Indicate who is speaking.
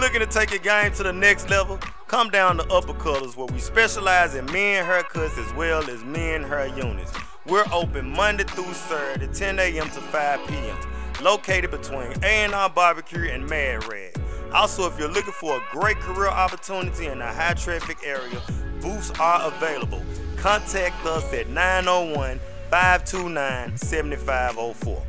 Speaker 1: looking to take your game to the next level, come down to Upper Cutters where we specialize in men haircuts as well as men hair units. We're open Monday through Saturday, 10 a.m. to 5 p.m. Located between A&R Barbecue and Mad Rag. Also, if you're looking for a great career opportunity in a high traffic area, booths are available. Contact us at 901 529 7504.